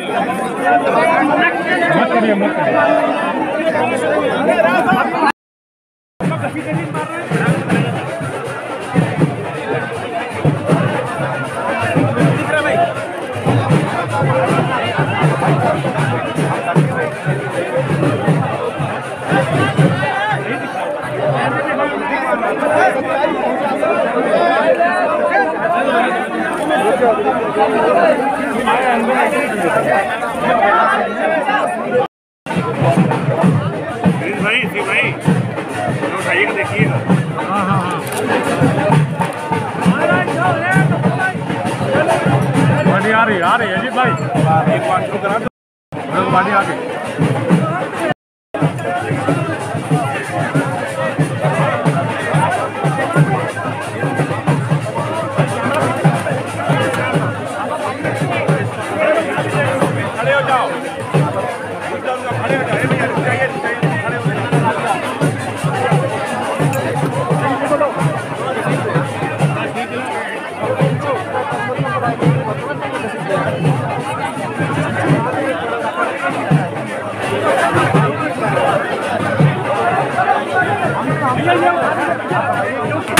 मत करिए मत करिए भाई सी भाई उठाइएगा देखिएगा है, आ रही है। जी भाई एक बार करा दो गाड़ी आ गई खड़े हो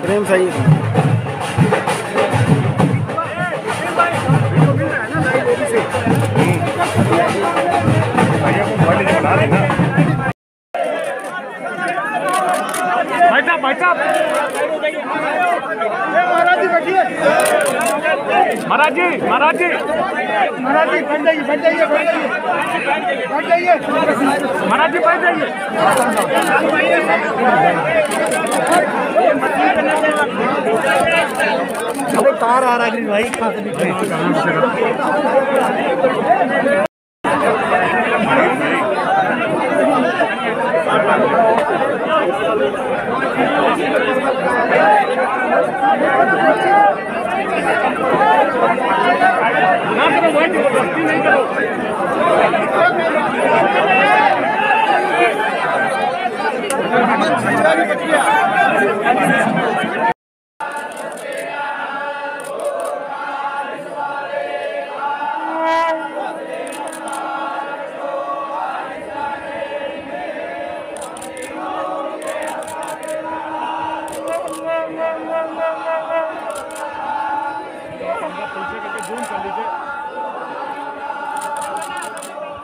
हैं प्रेम सही। बैठा महाराज जी महाराज जी। महाराज जी बैठ जाइए। बैठ जाइए बैठ जाइए महाराज जी बैठ जाइए। तार आ रहा है भाई कहाँ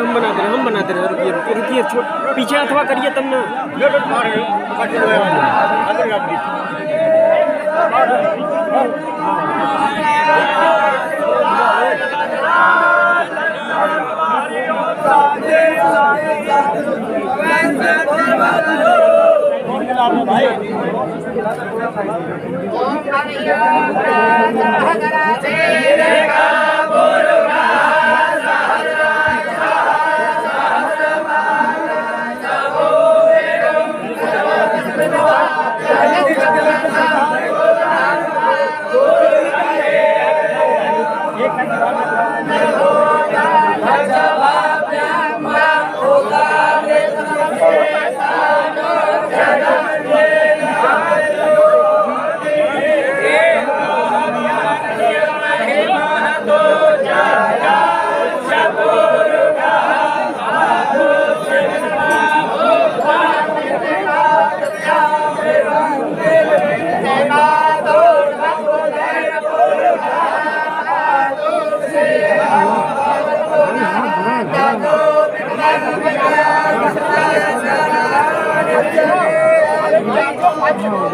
रुकिए हम बनाते रहे हम बनाते रहे रुकिए रुकिए रुकिए पीछे अथवा करिए तब ना भाई धन्यवाद Bye.